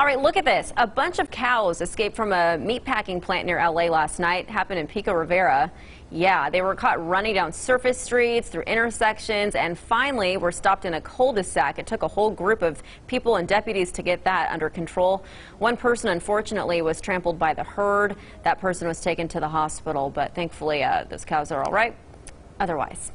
All right, look at this. A bunch of cows escaped from a meatpacking plant near LA last night. Happened in Pico Rivera. Yeah, they were caught running down surface streets, through intersections, and finally were stopped in a cul-de-sac. It took a whole group of people and deputies to get that under control. One person, unfortunately, was trampled by the herd. That person was taken to the hospital, but thankfully uh, those cows are all right otherwise.